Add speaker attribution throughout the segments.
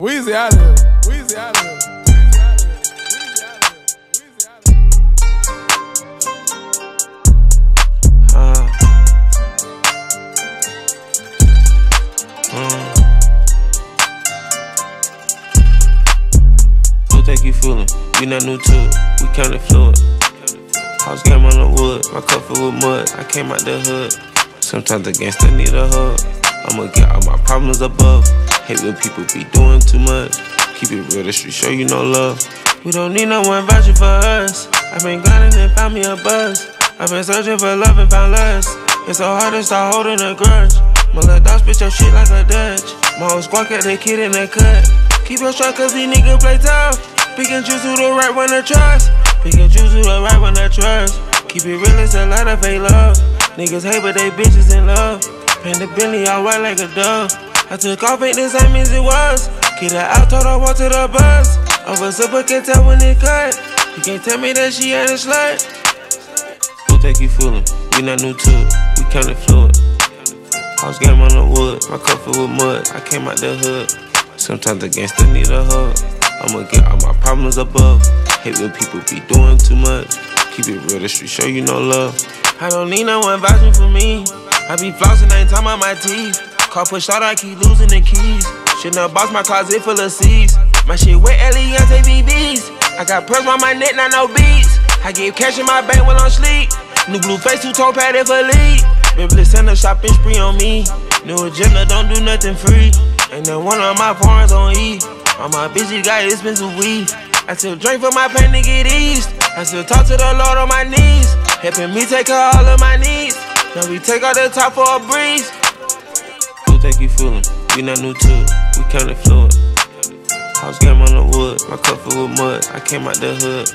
Speaker 1: Wheezy out of here. Wheezy out of here.
Speaker 2: You fooling? We not new to it. We kinda fluid. House game on the wood. My cup full with mud. I came out the hood. Sometimes against I need a hug. I'ma get all my problems above. Hate when people be doing too much. Keep it real, the street show you no love. We don't need no one vouching for us. I've been grinding and found me a buzz. I've been searching for love and found lust. It's so hard to start holding a grudge. My little dog spit your shit like a Dutch. My whole squad got the kid in the cut. Keep your shot cause these niggas play tough. Pick and choose who the right one to trust. Pick and choose who the right one to trust. Keep it real, it's a lot of fake love. Niggas hate but they bitches in love. Paint the Bentley all white like a dove. I took off, ain't the same as it was. Kid her out, told her walk to the bus. Over super can tell when it cut. You can't tell me that she ain't a slut. Who think you fooling? We not new to it. We kinda fluid. House game on the wood. My cup full with mud. I came out the hood. Sometimes against I need a hug. I'ma get all my problems above. Hate when people be doing too much. Keep it real, the street show you no love. I don't need no one vouching for me. I be flossing, ain't talking about my teeth. Car push out, I keep losing the keys. Now boss my closet full of C's. My shit wet, Eliantte VVS. I got pearls on my neck, not no beads. I get cash in my bank while I'm sleep. New blue face, two toe padded for lead. Been send a shopping spree on me. New agenda, don't do nothing free. And then one of my porns on E. All my bitches got expensive weed. I still drink for my pain to get eased. I still talk to the Lord on my knees. Helping me take care of all of my needs. Now we take out the top for a breeze. Who think you fooling? We not new to it. We kinda fluid. House game on the wood. My cup full with mud. I came out the hood.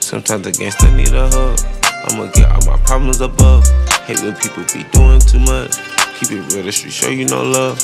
Speaker 2: Sometimes against I need a hug. I'ma get all my problems above. Hate when people be doing too much. Keep it real, the street show you no love.